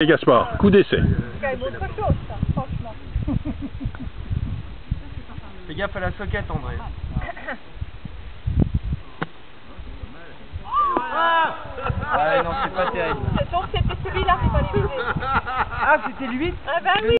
Et Gaspard, coup d'essai. C'est quand même autre chose, ça, franchement. Fais gaffe à la soquette, André. Ah ouais, non, c'est pas terrible. Donc c'était celui-là, c'est pas les. Ah, c'était lui Ah ben oui